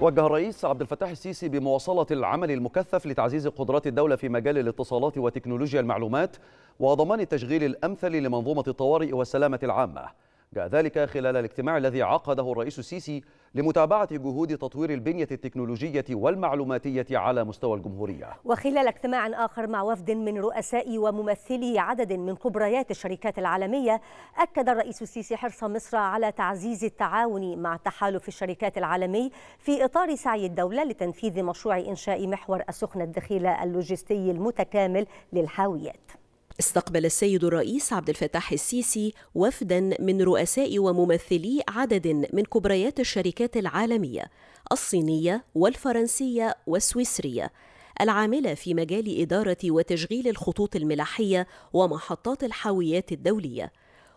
وجه الرئيس عبد الفتاح السيسي بمواصلة العمل المكثف لتعزيز قدرات الدولة في مجال الاتصالات وتكنولوجيا المعلومات وضمان التشغيل الأمثل لمنظومة الطوارئ والسلامة العامة. جاء ذلك خلال الاجتماع الذي عقده الرئيس السيسي لمتابعة جهود تطوير البنية التكنولوجية والمعلوماتية على مستوى الجمهورية. وخلال اجتماع آخر مع وفد من رؤساء وممثلي عدد من كبريات الشركات العالمية أكد الرئيس السيسي حرص مصر على تعزيز التعاون مع تحالف الشركات العالمي في إطار سعي الدولة لتنفيذ مشروع إنشاء محور السخنة الدخيلة اللوجستي المتكامل للحاويات. استقبل السيد الرئيس عبد الفتاح السيسي وفدا من رؤساء وممثلي عدد من كبريات الشركات العالمية الصينية والفرنسية والسويسرية العاملة في مجال إدارة وتشغيل الخطوط الملاحية ومحطات الحاويات الدولية.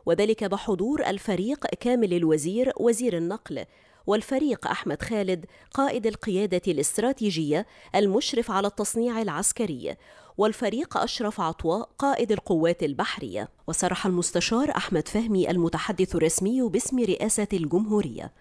وذلك بحضور الفريق كامل الوزير وزير النقل والفريق أحمد خالد قائد القيادة الاستراتيجية المشرف على التصنيع العسكري والفريق أشرف عطوة قائد القوات البحرية. وصرح المستشار أحمد فهمي المتحدث الرسمي باسم رئاسة الجمهورية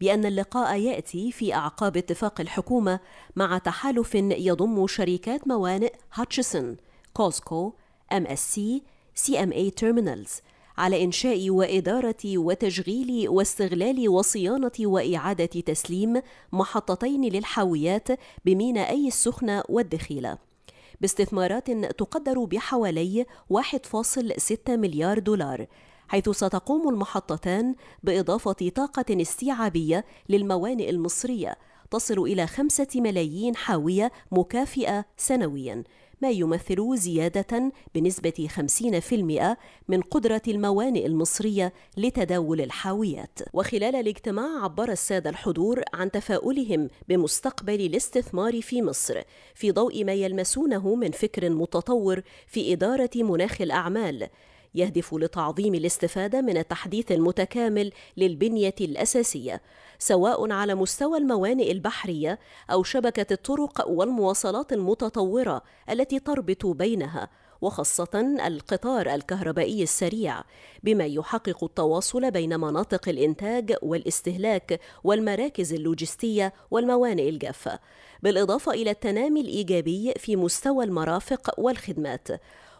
بأن اللقاء يأتي في أعقاب اتفاق الحكومة مع تحالف يضم شركات موانئ هاتشسون، كوزكو، ام اس سي، سي ام اي تيرمينالز على إنشاء وإدارة وتشغيل واستغلال وصيانة وإعادة تسليم محطتين للحاويات بمينائي السخنة والدخيلة. باستثمارات تقدر بحوالي 1.6 مليار دولار حيث ستقوم المحطتان بإضافة طاقة استيعابية للموانئ المصرية تصل إلى خمسة ملايين حاوية مكافئة سنوياً. ما يمثل زيادة بنسبة 50% من قدرة الموانئ المصرية لتداول الحاويات. وخلال الاجتماع عبر السادة الحضور عن تفاؤلهم بمستقبل الاستثمار في مصر في ضوء ما يلمسونه من فكر متطور في إدارة مناخ الأعمال يهدف لتعظيم الاستفادة من التحديث المتكامل للبنية الأساسية سواء على مستوى الموانئ البحرية أو شبكة الطرق والمواصلات المتطورة التي تربط بينها وخاصة القطار الكهربائي السريع بما يحقق التواصل بين مناطق الإنتاج والاستهلاك والمراكز اللوجستية والموانئ الجافة بالإضافة إلى التنامي الإيجابي في مستوى المرافق والخدمات.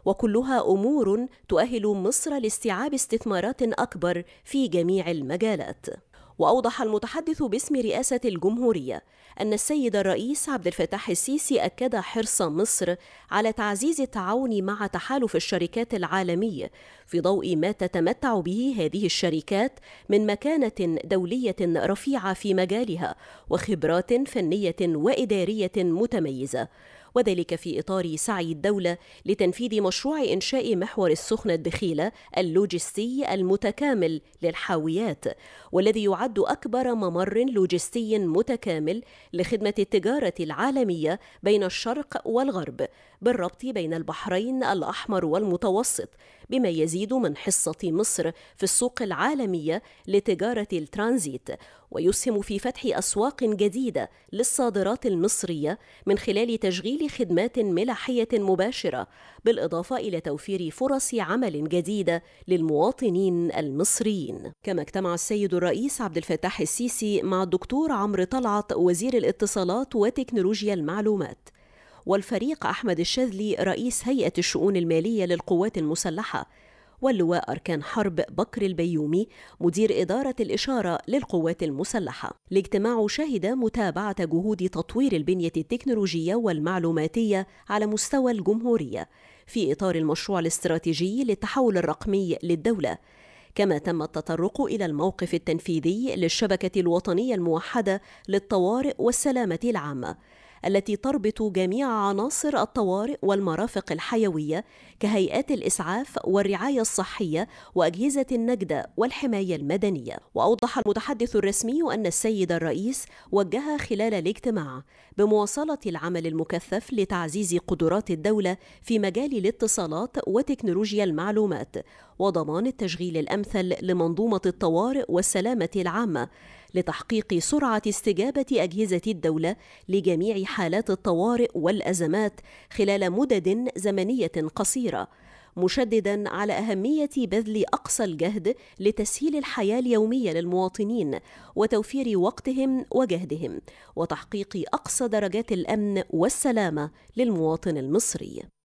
وكلها أمور تؤهل مصر لاستيعاب استثمارات أكبر في جميع المجالات. وأوضح المتحدث باسم رئاسة الجمهورية أن السيد الرئيس عبد الفتاح السيسي أكد حرص مصر على تعزيز التعاون مع تحالف الشركات العالمي في ضوء ما تتمتع به هذه الشركات من مكانة دولية رفيعة في مجالها وخبرات فنية وإدارية متميزة. وذلك في إطار سعي الدولة لتنفيذ مشروع إنشاء محور السخنة الدخيلة اللوجستي المتكامل للحاويات والذي يعد أكبر ممر لوجستي متكامل لخدمة التجارة العالمية بين الشرق والغرب بالربط بين البحرين الأحمر والمتوسط بما يزيد من حصة مصر في السوق العالمية لتجارة الترانزيت ويسهم في فتح أسواق جديدة للصادرات المصرية من خلال تشغيل خدمات ملاحية مباشرة بالإضافة إلى توفير فرص عمل جديدة للمواطنين المصريين. كما اجتمع السيد الرئيس عبد الفتاح السيسي مع الدكتور عمرو طلعت وزير الاتصالات وتكنولوجيا المعلومات والفريق أحمد الشاذلي رئيس هيئة الشؤون المالية للقوات المسلحة واللواء أركان حرب بكر البيومي مدير إدارة الإشارة للقوات المسلحة. الاجتماع شهد متابعة جهود تطوير البنية التكنولوجية والمعلوماتية على مستوى الجمهورية في إطار المشروع الاستراتيجي للتحول الرقمي للدولة. كما تم التطرق إلى الموقف التنفيذي للشبكة الوطنية الموحدة للطوارئ والسلامة العامة. التي تربط جميع عناصر الطوارئ والمرافق الحيوية كهيئات الإسعاف والرعاية الصحية وأجهزة النجده والحماية المدنية. وأوضح المتحدث الرسمي أن السيد الرئيس وجه خلال الاجتماع بمواصلة العمل المكثف لتعزيز قدرات الدولة في مجال الاتصالات وتكنولوجيا المعلومات وضمان التشغيل الأمثل لمنظومة الطوارئ والسلامة العامة لتحقيق سرعة استجابة أجهزة الدولة لجميع حالات الطوارئ والأزمات خلال مدد زمنية قصيرة مشددا على أهمية بذل أقصى الجهد لتسهيل الحياة اليومية للمواطنين وتوفير وقتهم وجهدهم وتحقيق أقصى درجات الأمن والسلامة للمواطن المصري.